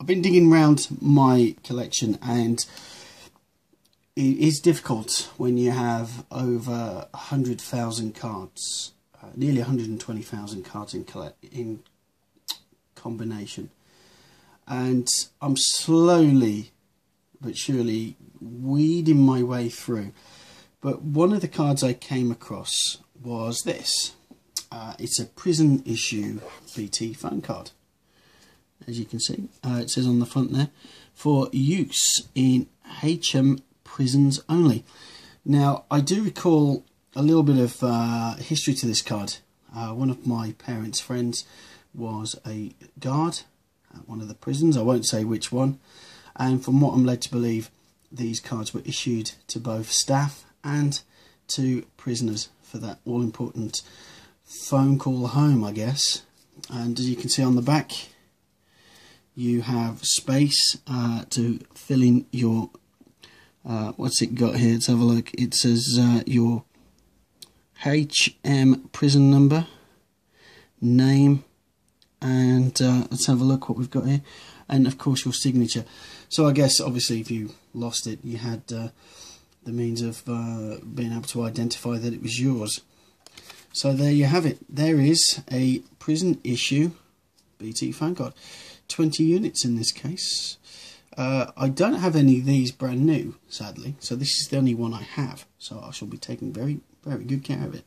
I've been digging around my collection and it is difficult when you have over 100,000 cards, uh, nearly 120,000 cards in, in combination. And I'm slowly but surely weeding my way through. But one of the cards I came across was this. Uh, it's a prison issue BT phone card. As you can see, uh, it says on the front there, for use in HM prisons only. Now, I do recall a little bit of uh, history to this card. Uh, one of my parents' friends was a guard at one of the prisons. I won't say which one. And from what I'm led to believe, these cards were issued to both staff and to prisoners for that all important phone call home, I guess. And as you can see on the back, you have space uh, to fill in your uh, what's it got here? Let's have a look. It says uh, your HM prison number, name, and uh, let's have a look what we've got here. And of course, your signature. So I guess obviously, if you lost it, you had uh, the means of uh, being able to identify that it was yours. So there you have it. There is a prison issue BT card. 20 units in this case. Uh, I don't have any of these brand new, sadly, so this is the only one I have. So I shall be taking very, very good care of it.